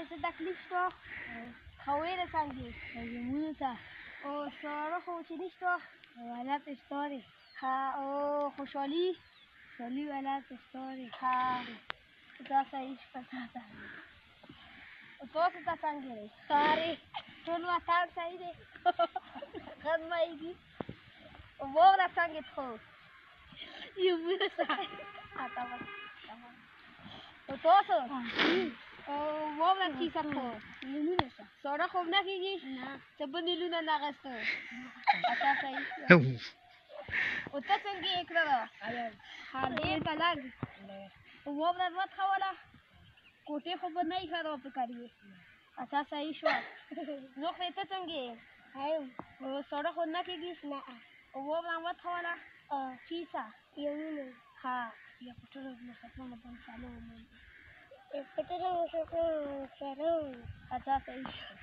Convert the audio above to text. aveți de clișto, hauere sangi, muzica, o soro ho chinisto, wala te story, ha o khoshali, khali wala te story, ha da sa ish patata. O to se ta sangi, sare, ton wa ta sai de. Kan mai di. O wala sangi tho. Yu muzica. Ata wa. O to so. کیسه خو لیمونه شه ساړه خوب نه کیږي نه ته به نیلونه نه غستو او ته څنګه یې کړل هر دې پلاګ و به مت خواله کوټه خو به نه یې خراب کړی اچھا صحیح شو نو خو ته څنګه یې هایم ساړه خو نه کیږي نه و به مت خواله کیسه یې نه ها یا په ټول مسافر مدن سلام Eu tô dando um chocão, um cheirão, até a peixe.